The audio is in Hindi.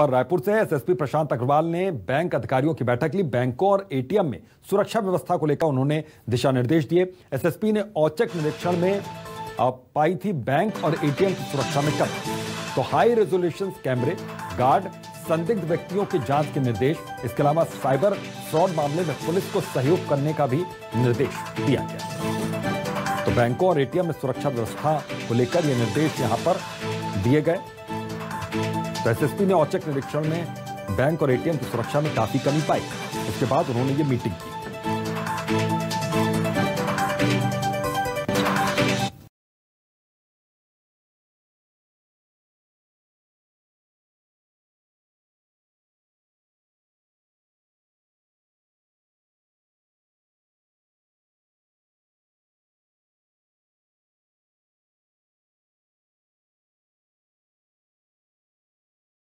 और रायपुर से एसएसपी प्रशांत अग्रवाल ने बैंक अधिकारियों की बैठक ली। बैंकों और एटीएम में सुरक्षा व्यवस्था को लेकर उन्होंने दिशा निर्देश दिए। एसएसपी ने औचक निरीक्षण में पाई थी बैंक और एटीएम की सुरक्षा में कमी। तो हाई रेजोल्यूशन कैमरे, गार्ड, संदिग्ध व्यक्तियों की जाँच के निर्देश, इसके अलावा साइबर फ्रॉड मामले में पुलिस को सहयोग करने का भी निर्देश दिया गया। तो बैंकों और एटीएम में सुरक्षा व्यवस्था को लेकर यह निर्देश यहाँ पर दिए गए। तो एसएसपी ने औचक निरीक्षण में बैंक और एटीएम की सुरक्षा में काफ़ी कमी पाई। उसके बाद उन्होंने ये मीटिंग की।